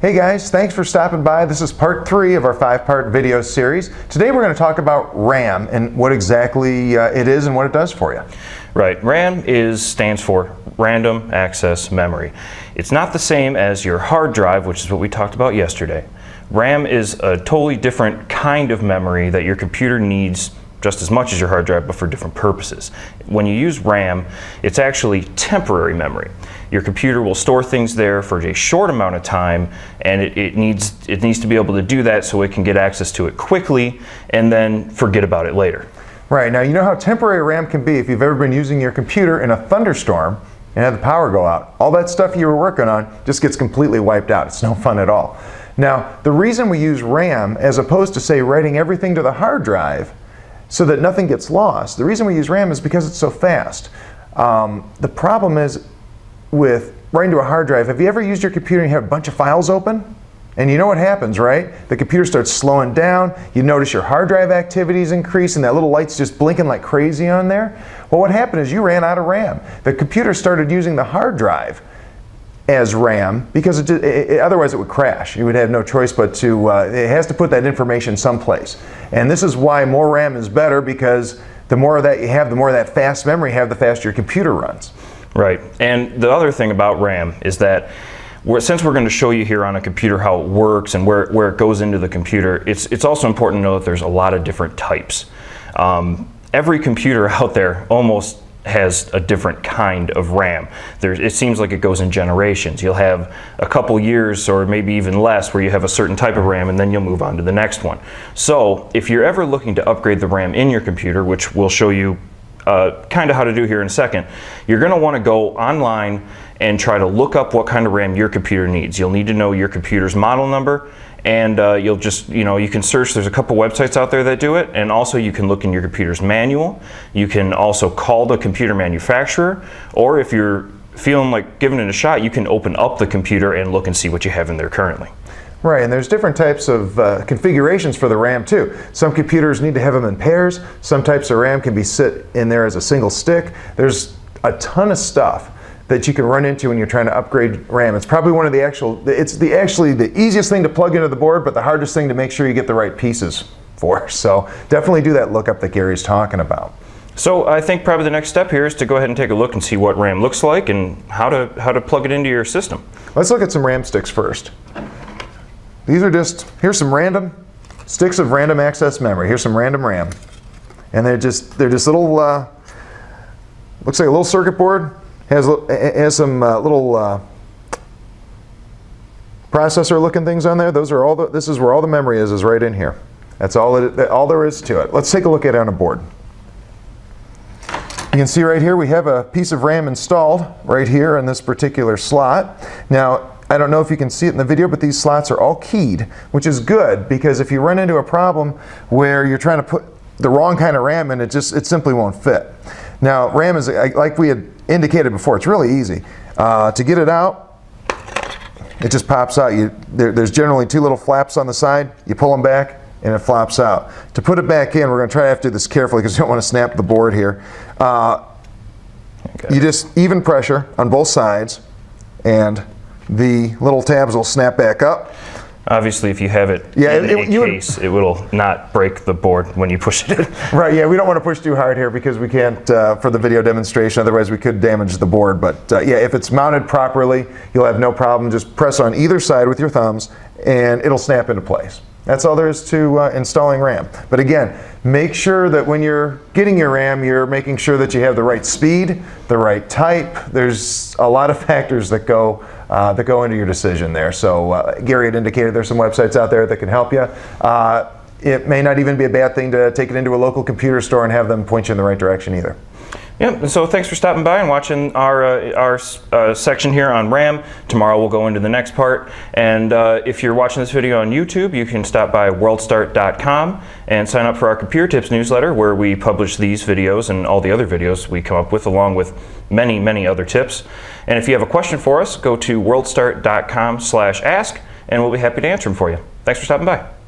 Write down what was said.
Hey guys, thanks for stopping by. This is part three of our five-part video series. Today we're going to talk about RAM and what exactly uh, it is and what it does for you. Right, RAM is stands for Random Access Memory. It's not the same as your hard drive, which is what we talked about yesterday. RAM is a totally different kind of memory that your computer needs just as much as your hard drive, but for different purposes. When you use RAM, it's actually temporary memory. Your computer will store things there for a short amount of time, and it, it, needs, it needs to be able to do that so it can get access to it quickly and then forget about it later. Right, now you know how temporary RAM can be if you've ever been using your computer in a thunderstorm and had the power go out. All that stuff you were working on just gets completely wiped out. It's no fun at all. Now, the reason we use RAM as opposed to say writing everything to the hard drive so that nothing gets lost. The reason we use RAM is because it's so fast. Um, the problem is with writing to a hard drive, have you ever used your computer and you have a bunch of files open? And you know what happens, right? The computer starts slowing down. You notice your hard drive activities increase and that little light's just blinking like crazy on there. Well, what happened is you ran out of RAM. The computer started using the hard drive as RAM because it, it, it, otherwise it would crash. You would have no choice but to, uh, it has to put that information someplace. And this is why more RAM is better because the more of that you have, the more of that fast memory you have, the faster your computer runs. Right. And the other thing about RAM is that we're, since we're going to show you here on a computer how it works and where, where it goes into the computer, it's, it's also important to know that there's a lot of different types. Um, every computer out there almost has a different kind of RAM. It seems like it goes in generations. You'll have a couple years or maybe even less where you have a certain type of RAM and then you'll move on to the next one. So if you're ever looking to upgrade the RAM in your computer, which we'll show you uh, kind of how to do here in a second, you're going to want to go online and try to look up what kind of RAM your computer needs. You'll need to know your computer's model number and uh, you'll just, you know, you can search, there's a couple websites out there that do it, and also you can look in your computer's manual. You can also call the computer manufacturer, or if you're feeling like giving it a shot, you can open up the computer and look and see what you have in there currently. Right, and there's different types of uh, configurations for the RAM too. Some computers need to have them in pairs. Some types of RAM can be sit in there as a single stick. There's a ton of stuff that you can run into when you're trying to upgrade RAM. It's probably one of the actual, it's the actually the easiest thing to plug into the board, but the hardest thing to make sure you get the right pieces for. So definitely do that lookup that Gary's talking about. So I think probably the next step here is to go ahead and take a look and see what RAM looks like and how to, how to plug it into your system. Let's look at some RAM sticks first. These are just, here's some random sticks of random access memory. Here's some random RAM. And they're just, they're just little, uh, looks like a little circuit board has, has some uh, little uh, processor looking things on there. Those are all the, this is where all the memory is, is right in here. That's all, it, all there is to it. Let's take a look at it on a board. You can see right here we have a piece of RAM installed right here in this particular slot. Now, I don't know if you can see it in the video, but these slots are all keyed, which is good because if you run into a problem where you're trying to put the wrong kind of RAM in, it just it simply won't fit. Now, RAM is like we had indicated before, it's really easy. Uh, to get it out, it just pops out. You, there, there's generally two little flaps on the side. You pull them back and it flops out. To put it back in, we're going to try to do this carefully because you don't want to snap the board here. Uh, okay. You just even pressure on both sides and the little tabs will snap back up. Obviously, if you have it yeah, in it, a case, would, it will not break the board when you push it. right, yeah, we don't want to push too hard here because we can't, uh, for the video demonstration, otherwise we could damage the board. But uh, yeah, if it's mounted properly, you'll have no problem. Just press on either side with your thumbs and it'll snap into place. That's all there is to uh, installing RAM. But again, make sure that when you're getting your RAM, you're making sure that you have the right speed, the right type. There's a lot of factors that go uh, that go into your decision there. So uh, Gary had indicated there's some websites out there that can help you. Uh, it may not even be a bad thing to take it into a local computer store and have them point you in the right direction either. Yeah, so thanks for stopping by and watching our, uh, our uh, section here on RAM. Tomorrow we'll go into the next part. And uh, if you're watching this video on YouTube, you can stop by worldstart.com and sign up for our Computer Tips newsletter where we publish these videos and all the other videos we come up with along with many, many other tips. And if you have a question for us, go to worldstart.com slash ask and we'll be happy to answer them for you. Thanks for stopping by.